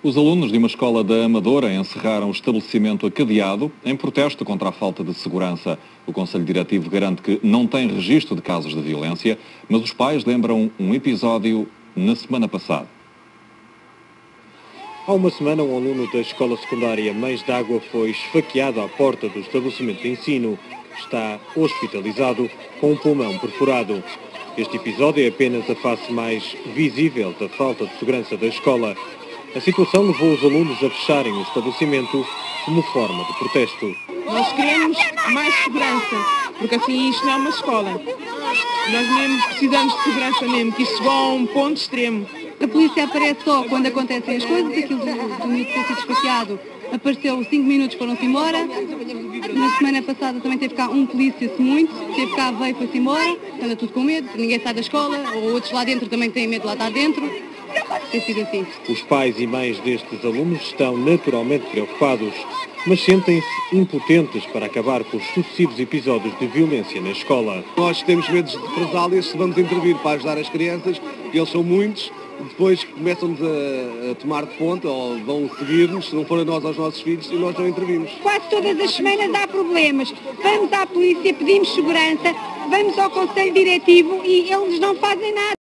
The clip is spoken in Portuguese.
Os alunos de uma escola da Amadora encerraram o estabelecimento acadeado em protesto contra a falta de segurança. O Conselho Diretivo garante que não tem registro de casos de violência, mas os pais lembram um episódio na semana passada. Há uma semana, um aluno da escola secundária Mães d'Água foi esfaqueado à porta do estabelecimento de ensino. Está hospitalizado com um pulmão perfurado. Este episódio é apenas a face mais visível da falta de segurança da escola. A situação levou os alunos a fecharem o estabelecimento como forma de protesto. Nós queremos mais segurança, porque assim isto não é uma escola. Nós mesmo precisamos de segurança mesmo, que isto chegou a um ponto extremo. A polícia aparece só quando acontecem as coisas, aquilo do, do miúdo ter sido esfaqueado apareceu 5 minutos, foram-se embora. Na semana passada também teve cá um polícia-se muito, teve cá, veio, foi-se embora, anda tudo com medo, ninguém sai da escola, ou outros lá dentro também têm medo de lá estar dentro. Sido assim. Os pais e mães destes alunos estão naturalmente preocupados, mas sentem-se impotentes para acabar com os sucessivos episódios de violência na escola. Nós temos medo de represálias se vamos intervir para ajudar as crianças, eles são muitos, depois começam-nos a, a, tomar de ponta ou vão seguir-nos, se não forem nós aos nossos filhos, e nós não intervimos. Quase todas as semanas há problemas. Vamos à polícia, pedimos segurança, vamos ao Conselho Diretivo e eles não fazem nada.